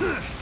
What?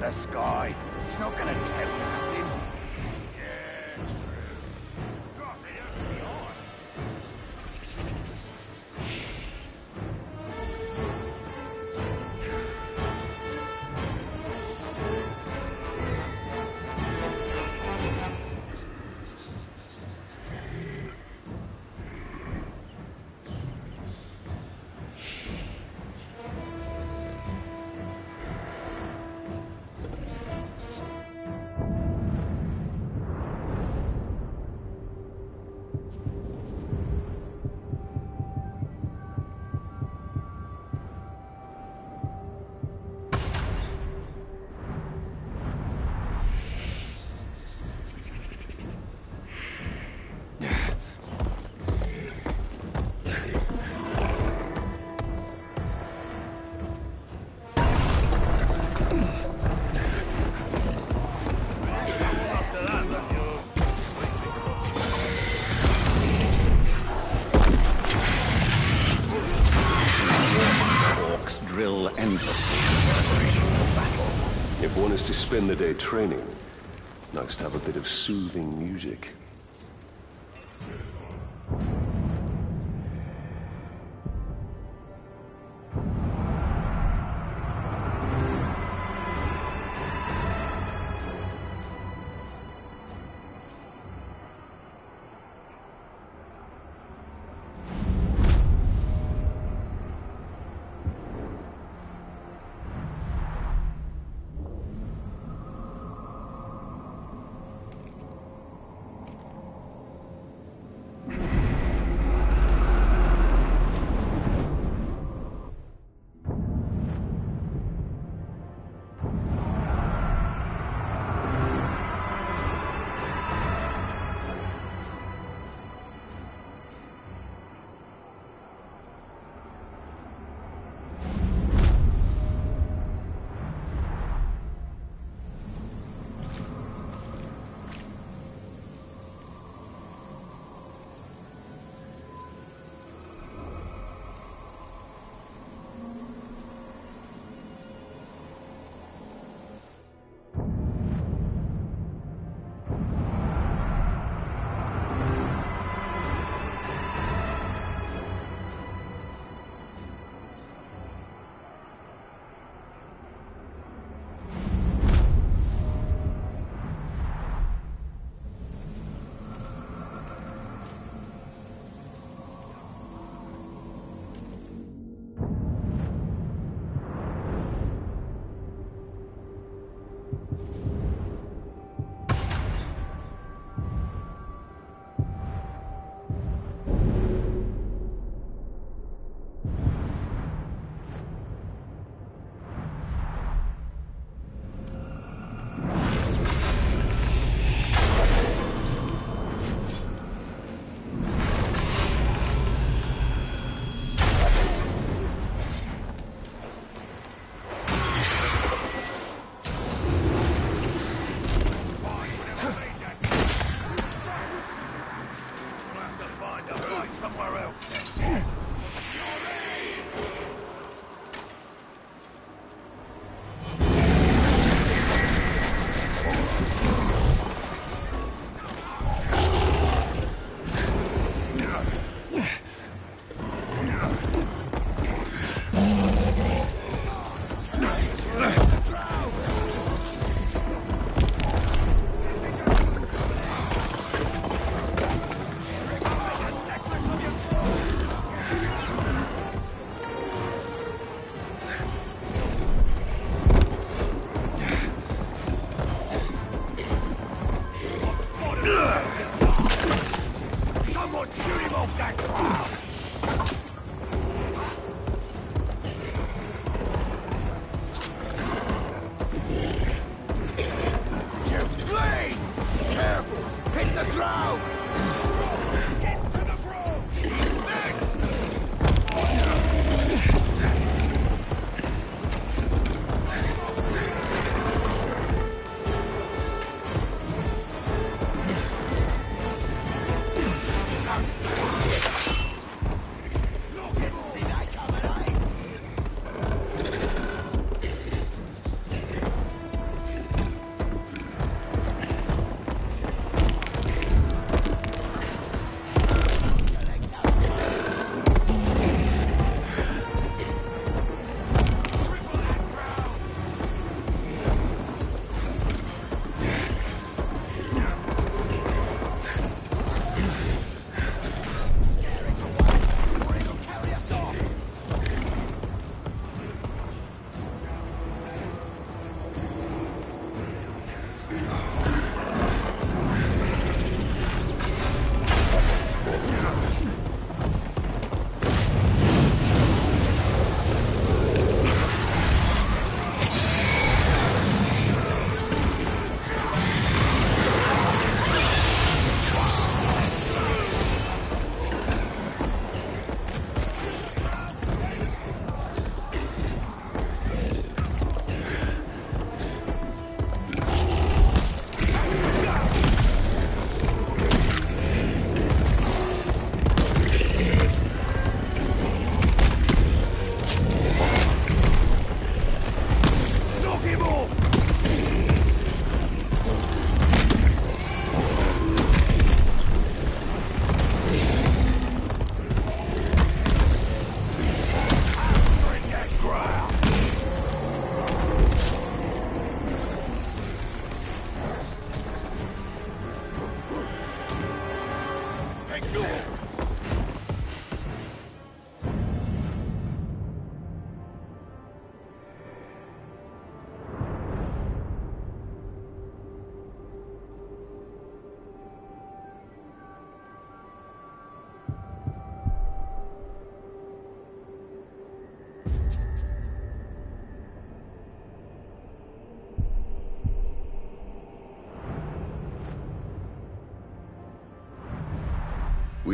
The sky. Spend the day training, nice to have a bit of soothing music.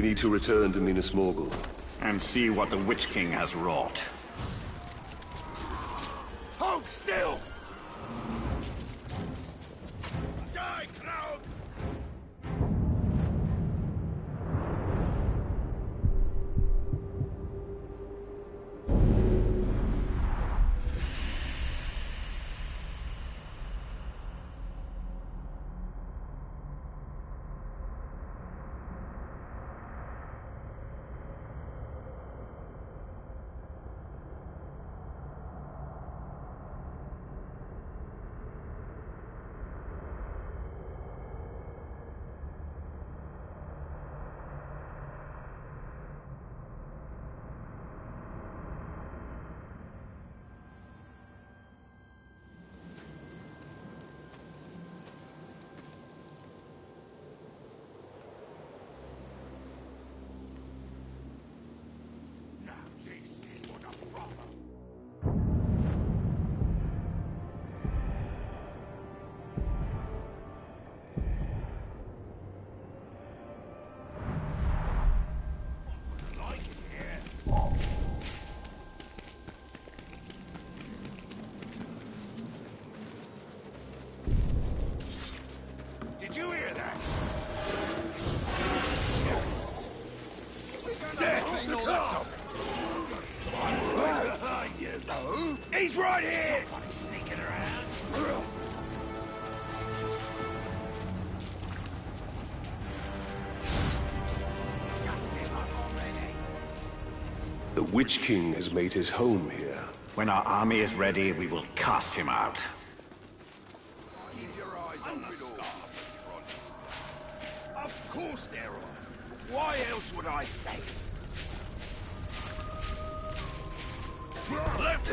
Need to return to Minas Morgul. And see what the Witch King has wrought. The Witch King has made his home here. When our army is ready, we will cast him out. Keep your eyes on the scar. Of course there are. Why else would I say? Left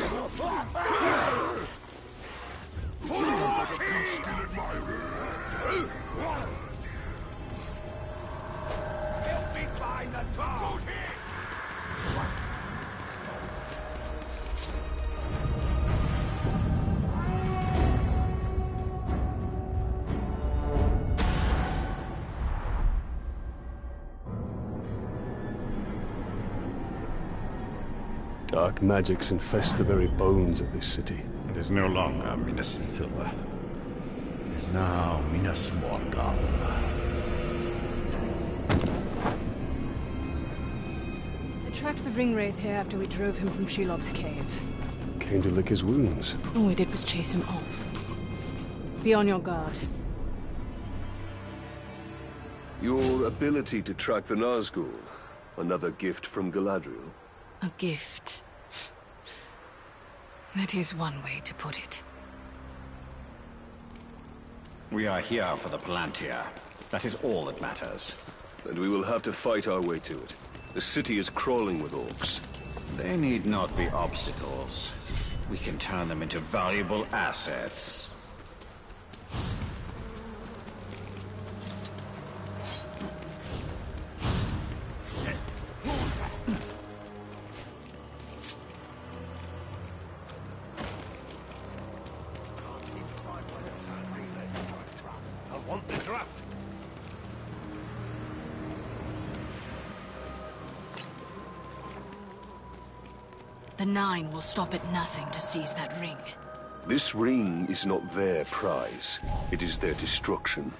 For the War King! Dark magics infest the very bones of this city. It is no longer Minas Ithil. It is now Minas Morgul. I tracked the ring wraith here after we drove him from Shelob's cave. Came to lick his wounds. All we did was chase him off. Be on your guard. Your ability to track the Nazgul. Another gift from Galadriel. A gift. That is one way to put it. We are here for the Palantir. That is all that matters. And we will have to fight our way to it. The city is crawling with orcs. They need not be obstacles. We can turn them into valuable assets. Nine will stop at nothing to seize that ring. This ring is not their prize. It is their destruction.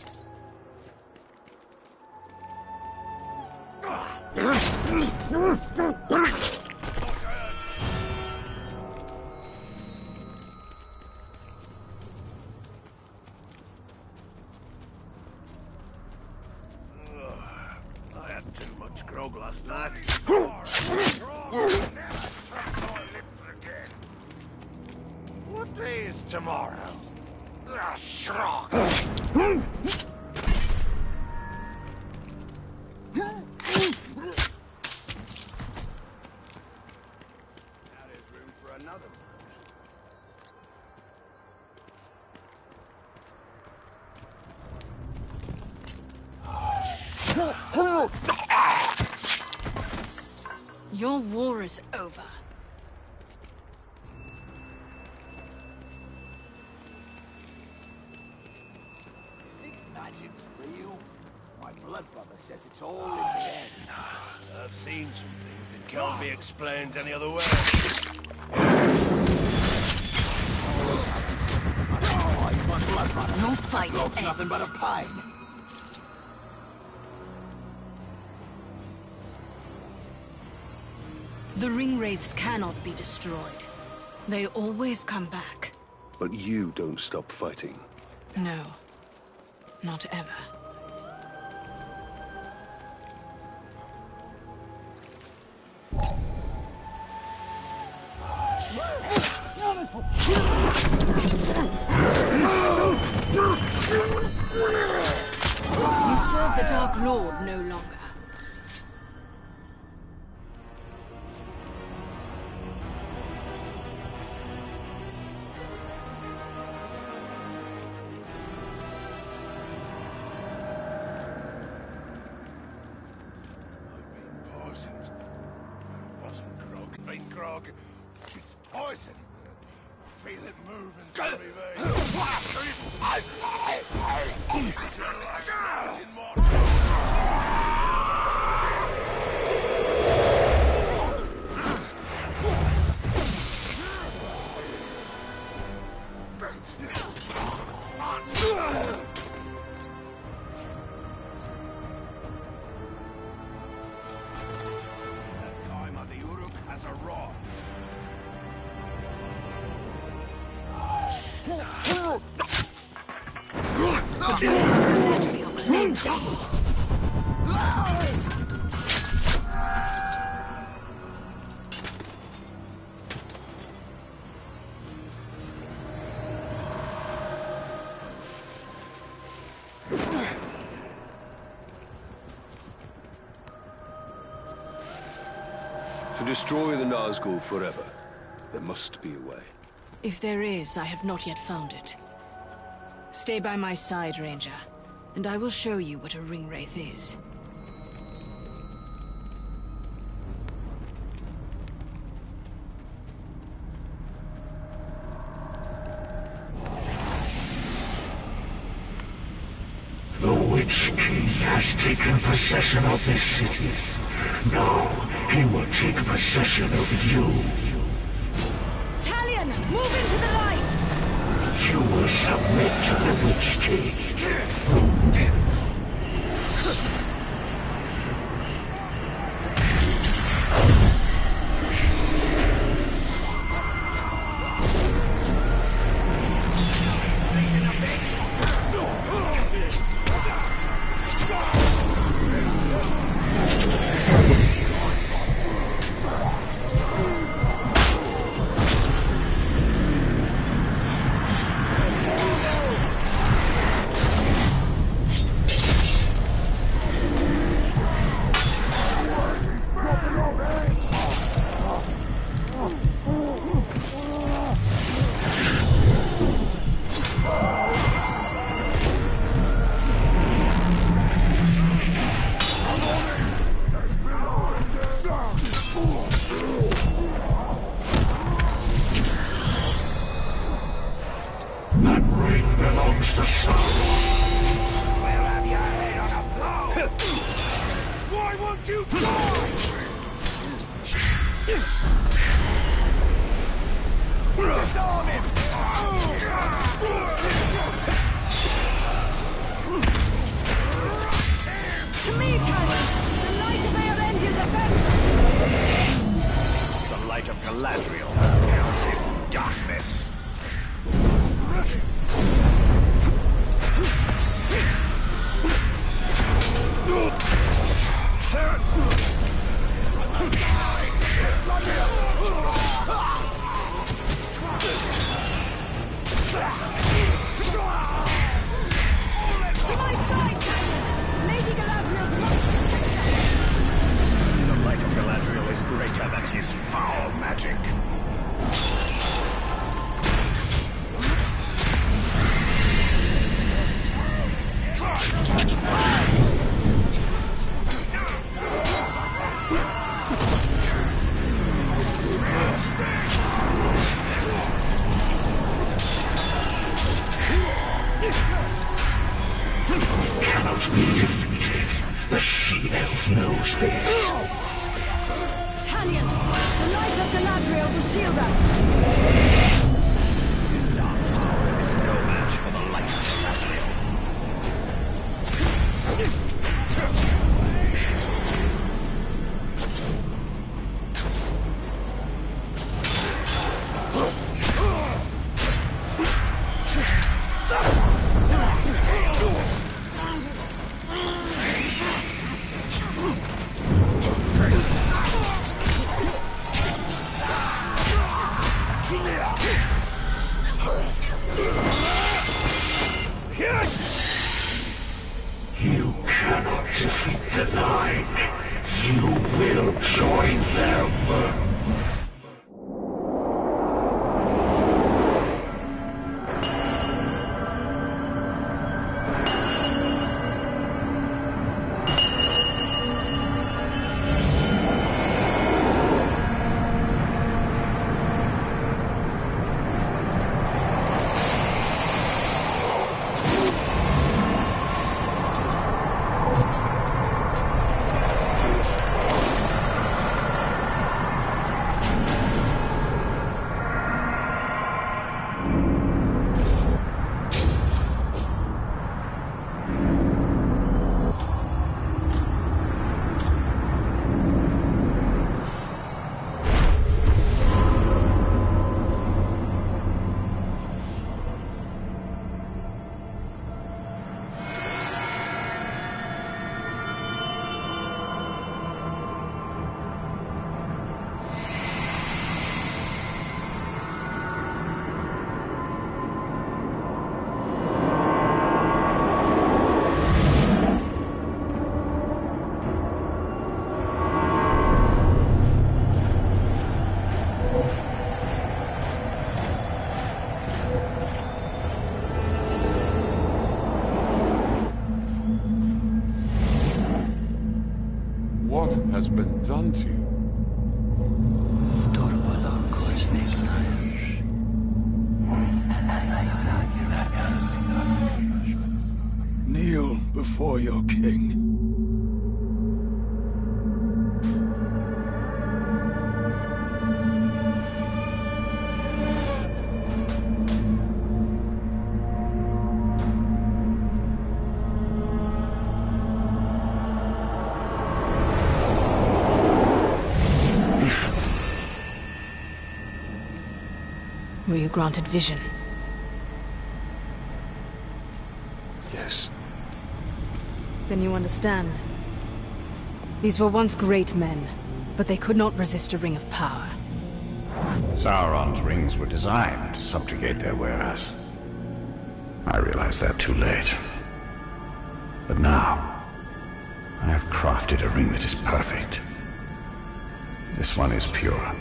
another. Your war is over. Fight nothing but a pain. The ring wraiths cannot be destroyed. They always come back. But you don't stop fighting. No. Not ever. Destroy the Nazgul forever, there must be a way. If there is, I have not yet found it. Stay by my side, Ranger, and I will show you what a ring wraith is. The Witch King has taken possession of this city. Now he will take possession of you. Talion, move into the light! You will submit to the Witch King. Has been done to granted vision? Yes. Then you understand. These were once great men, but they could not resist a ring of power. Sauron's rings were designed to subjugate their wearers. I realized that too late. But now, I have crafted a ring that is perfect. This one is pure.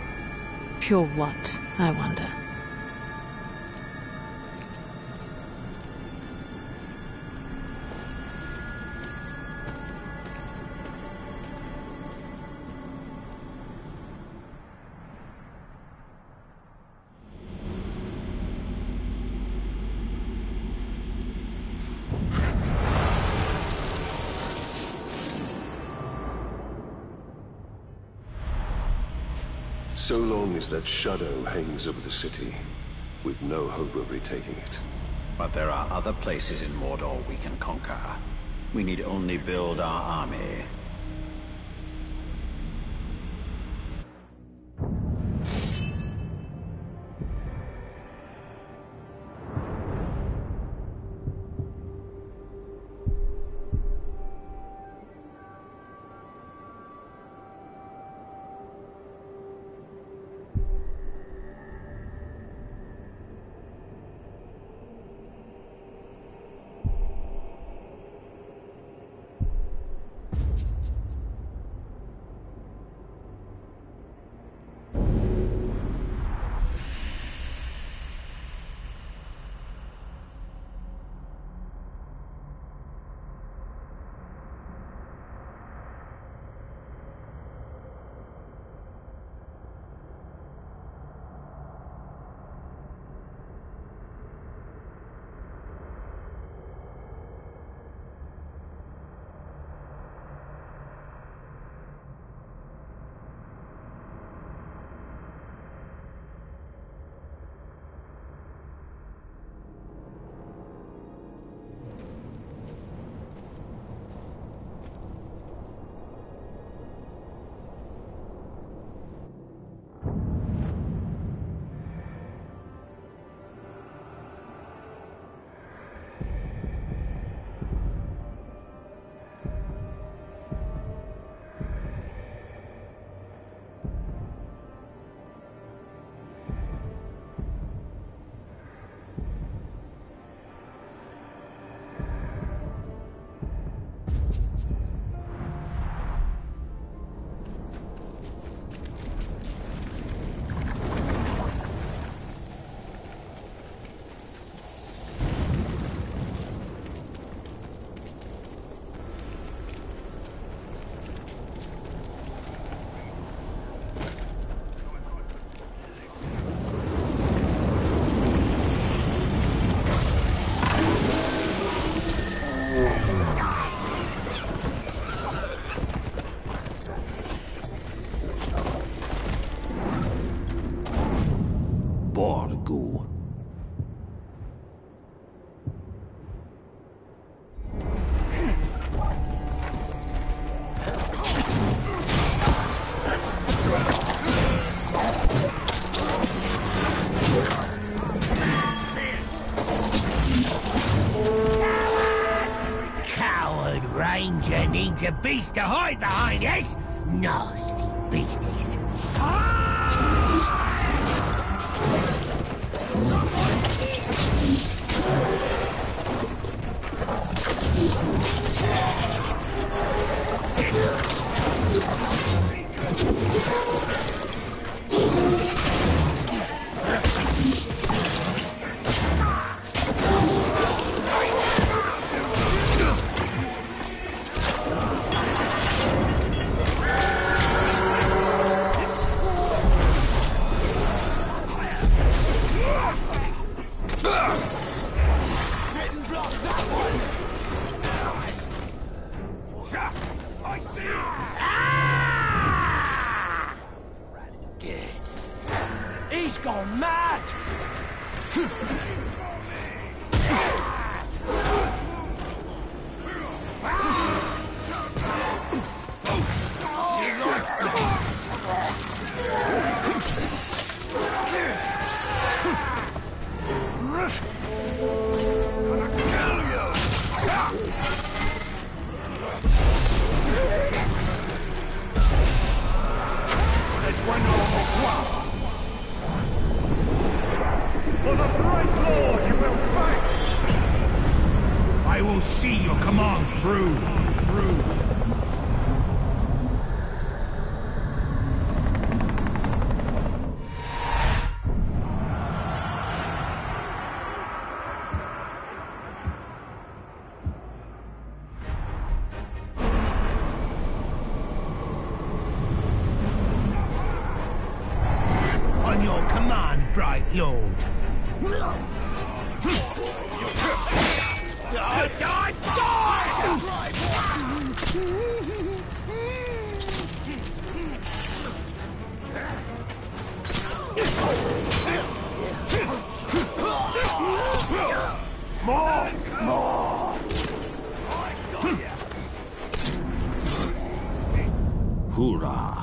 Pure what, I wonder. That shadow hangs over the city, we've no hope of retaking it. But there are other places in Mordor we can conquer. We need only build our army. Beast to hide behind, yes? Nasty business. Bright Lord. Die, die, die! Hoorah!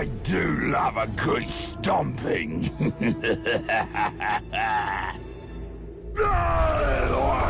I do love a good stomping.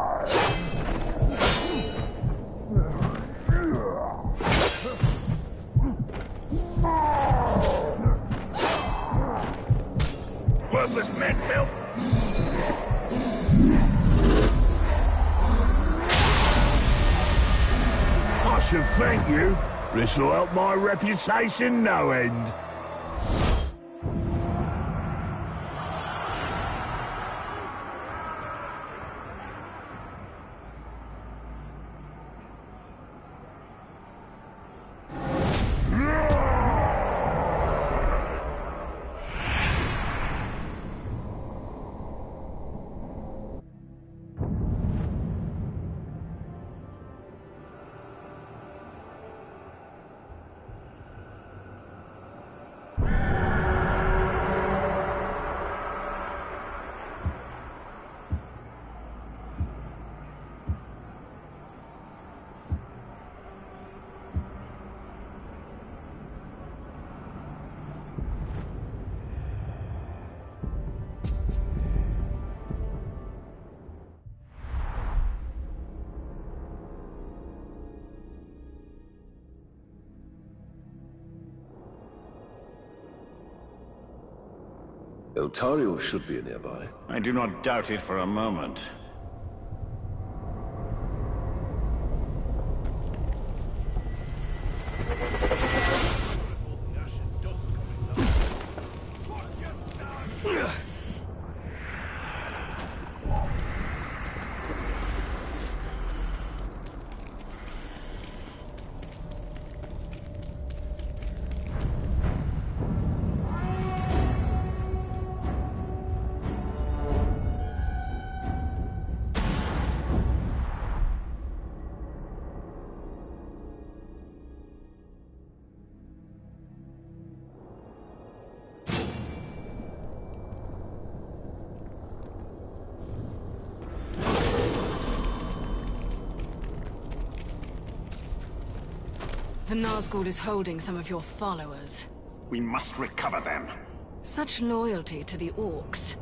Worthless man filth! I should thank you. This'll help my reputation no end. Eltariel should be nearby. I do not doubt it for a moment. Nazgul is holding some of your followers. We must recover them. Such loyalty to the Orcs.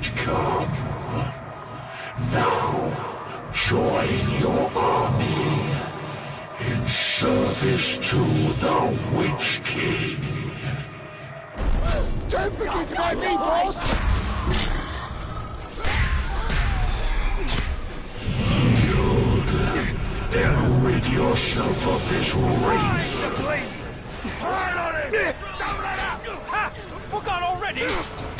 Would come. Now, join your army in service to the Witch King. Don't forget about me, boss! Yield, Then rid yourself of this wraith. Hard on it! Don't let up! Ha! Forgot already?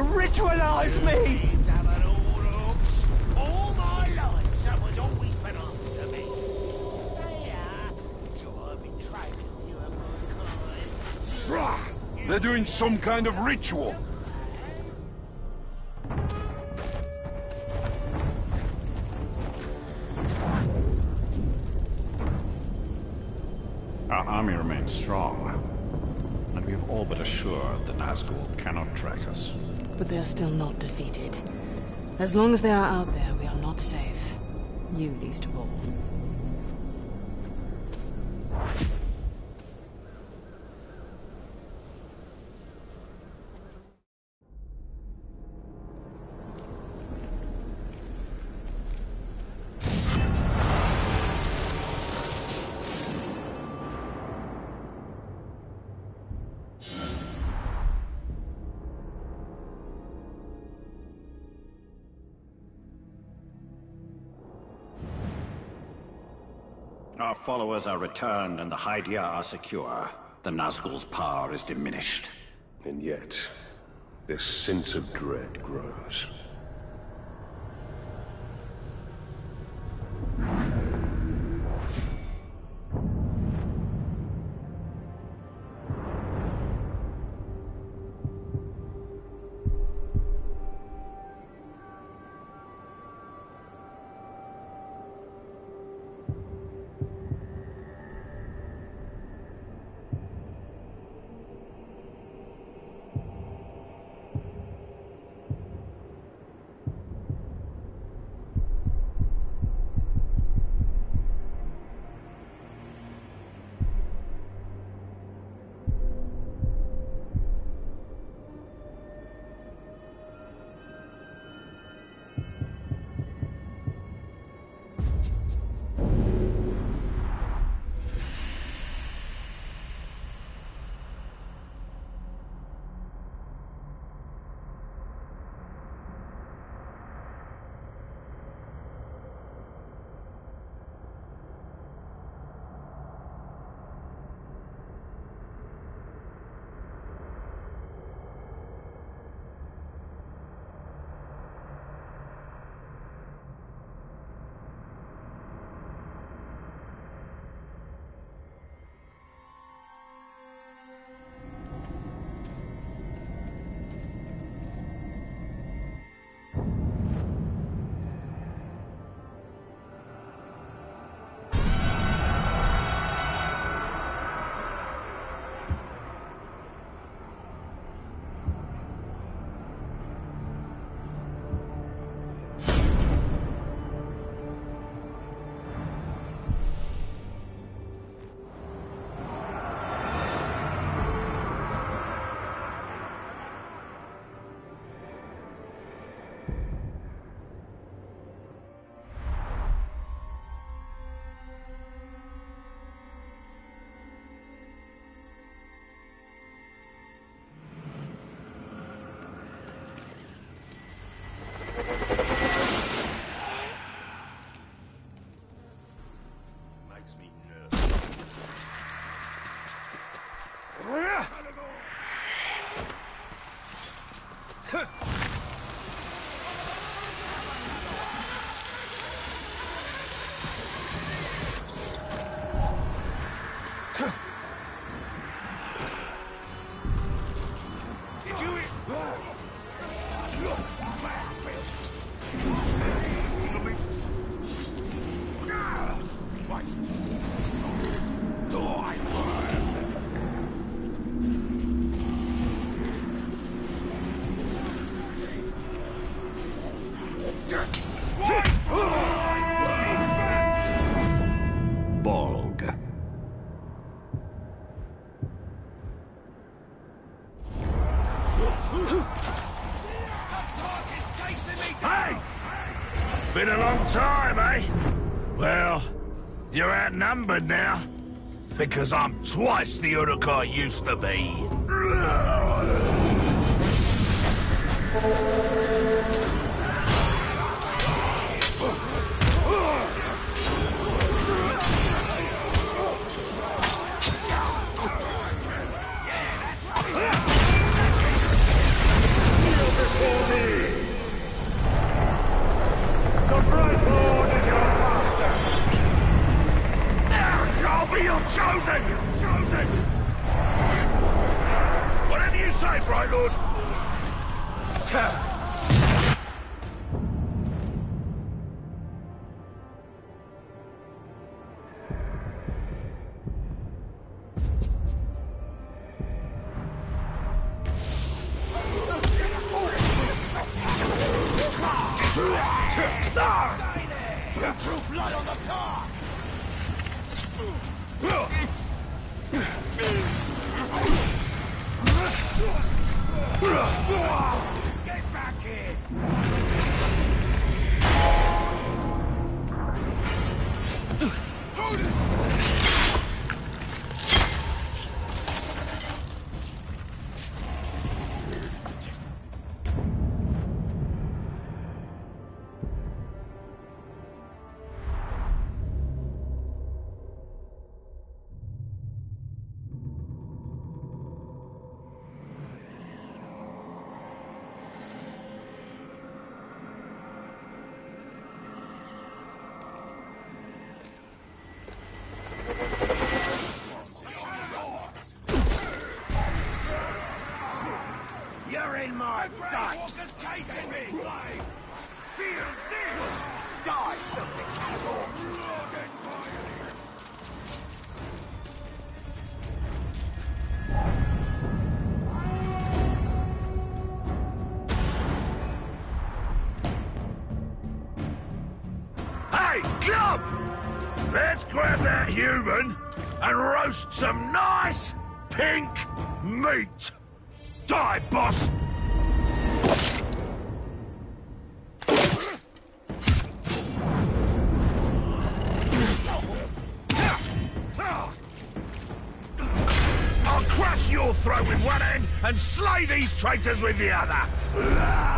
and my kind. They're doing some kind of ritual. Our army remains strong, and we have all but assured the Nazgul cannot track us. But they are still not defeated. As long as they are out there, we are not safe. You least of all. Followers are returned and the Hydia are secure. The Nazgul's power is diminished. And yet, this sense of dread grows. You're outnumbered now. Because I'm twice the Uruk I used to be. move. and roast some nice pink meat. Die, boss! I'll crush your throat with one hand and slay these traitors with the other.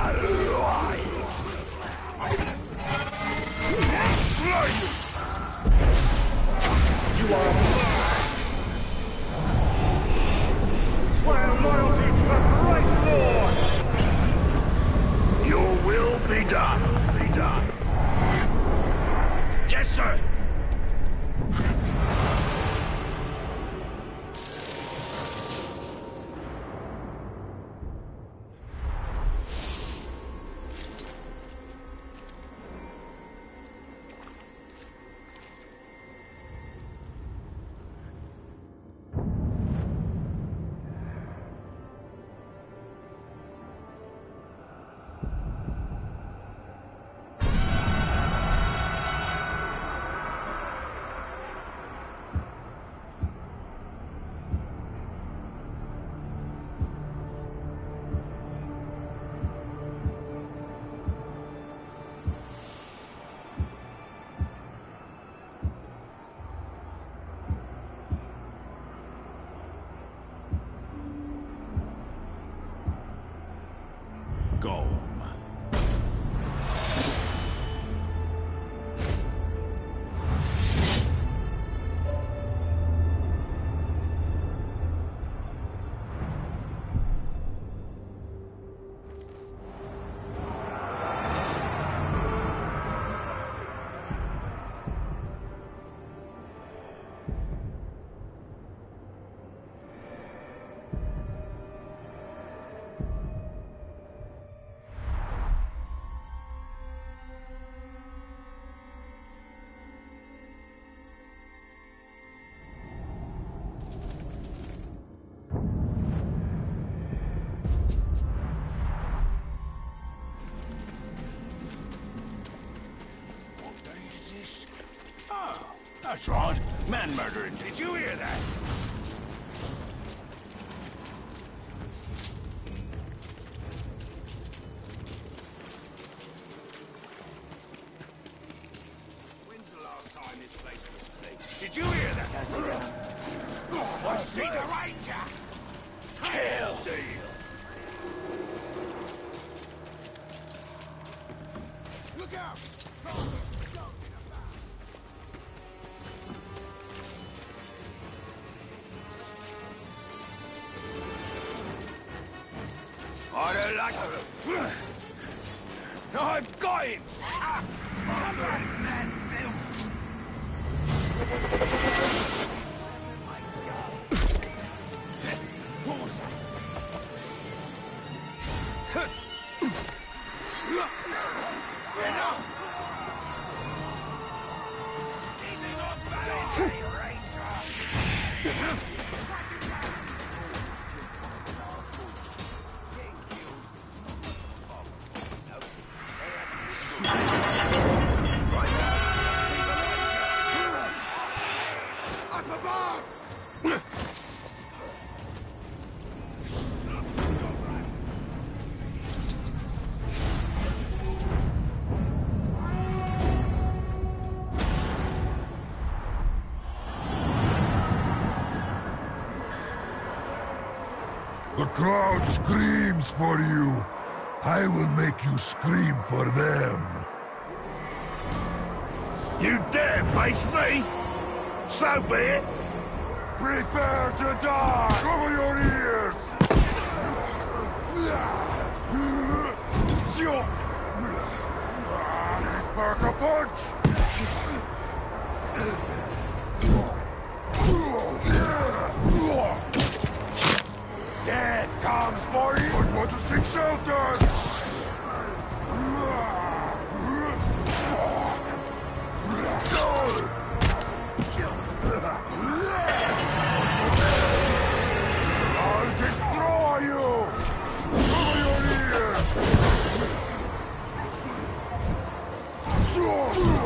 That's right. Man murdering. Did you hear that? Screams for you. I will make you scream for them. You dare face me? So be it. Prepare to die! Cover your ears! Ah, spark a punch! Death comes for you! I want to seek shelter! I'll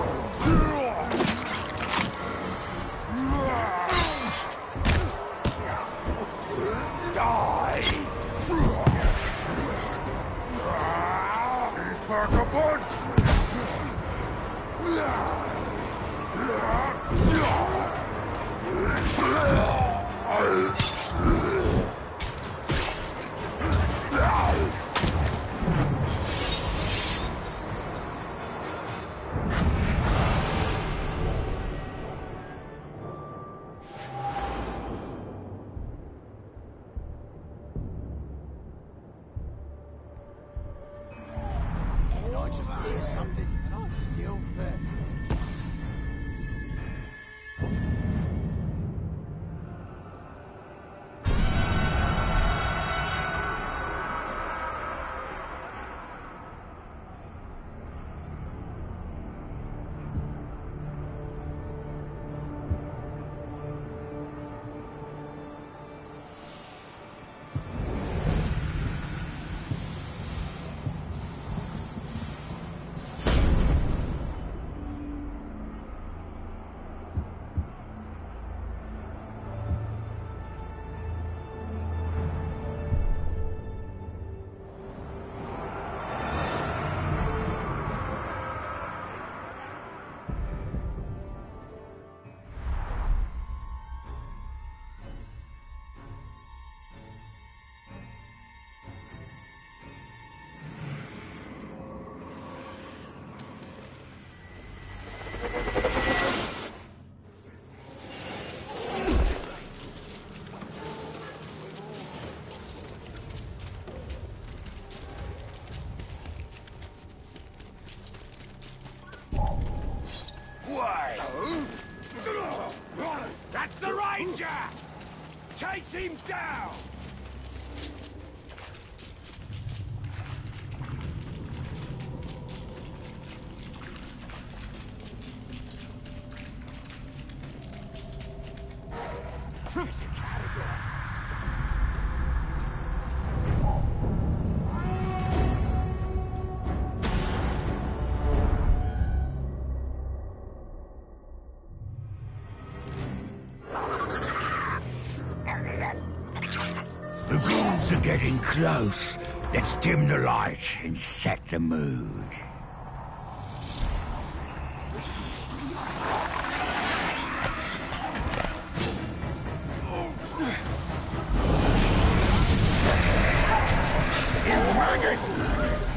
close. Let's dim the light and set the mood.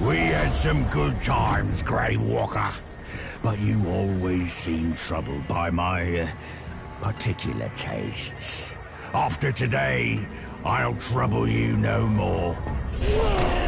We had some good times, Gravewalker. But you always seem troubled by my uh, particular tastes. After today, I'll trouble you no more.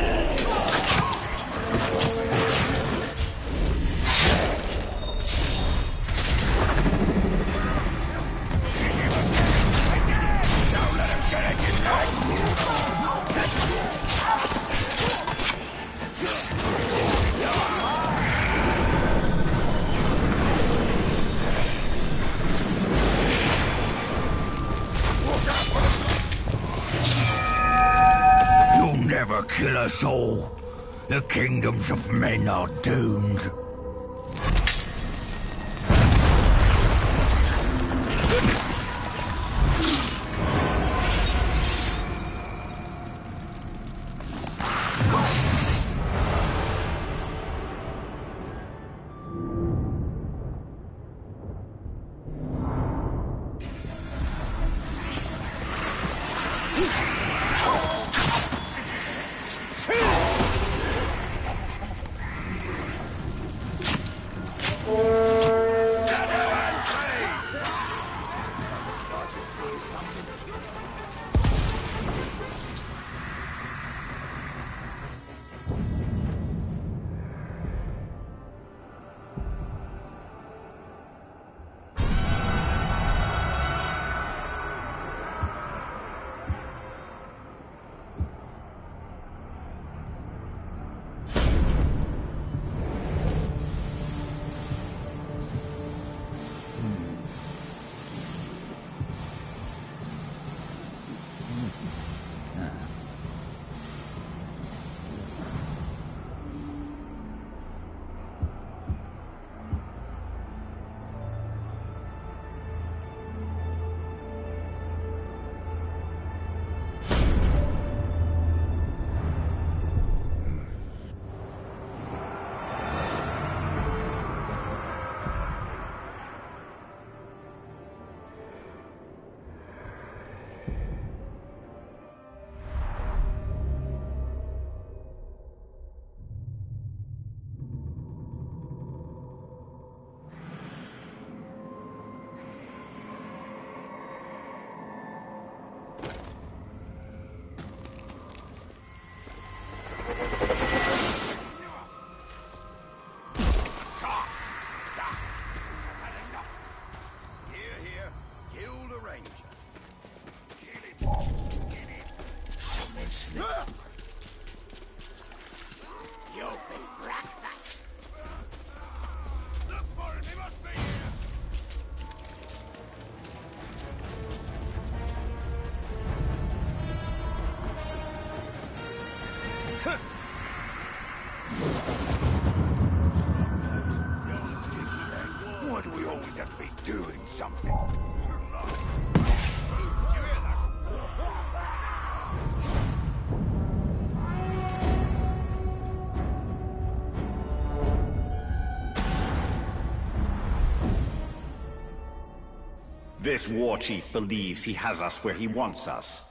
This war chief believes he has us where he wants us.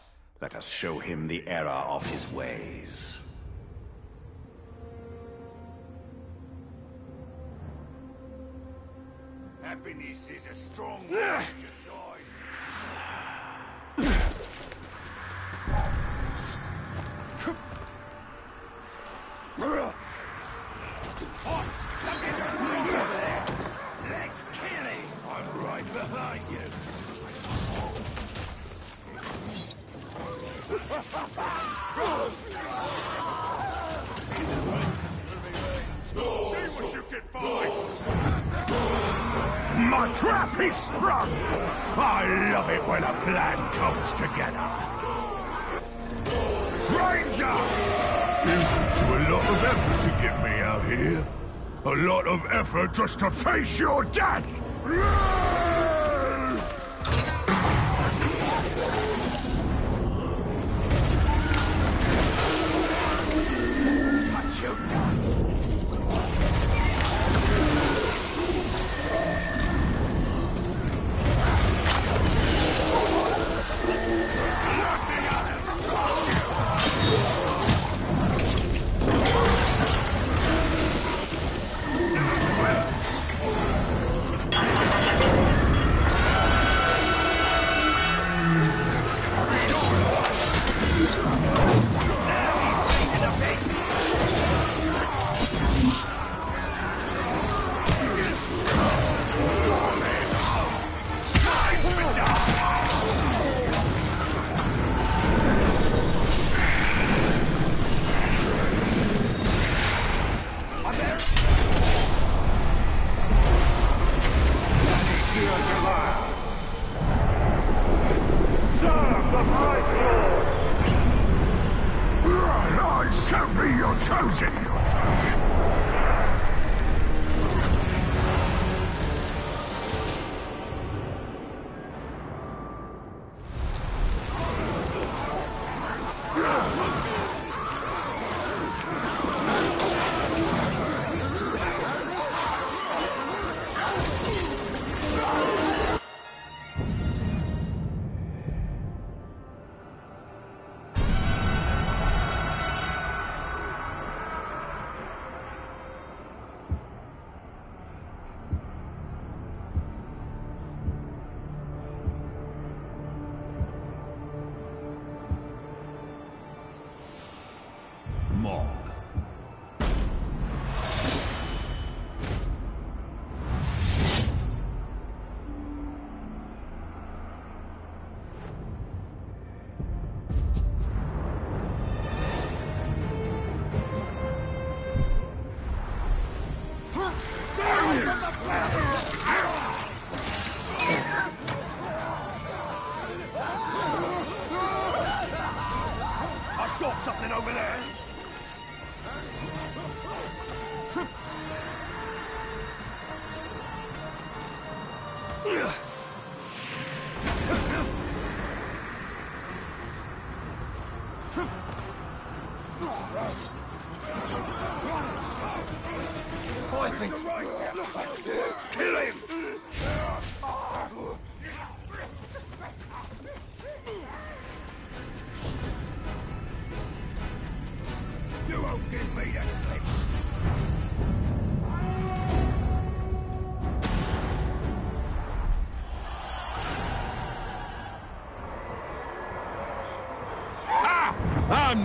Let us show him the error of his ways. Sprung! I love it when a plan comes together. Ranger! You went to a lot of effort to get me out here. A lot of effort just to face your death!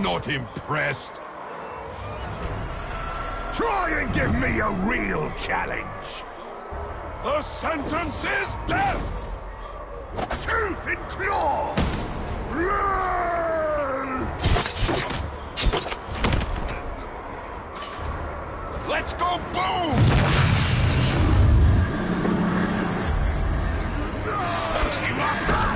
Not impressed. Try and give me a real challenge. The sentence is death! Tooth and claw! Let's go boom! Time